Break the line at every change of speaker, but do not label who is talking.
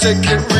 take it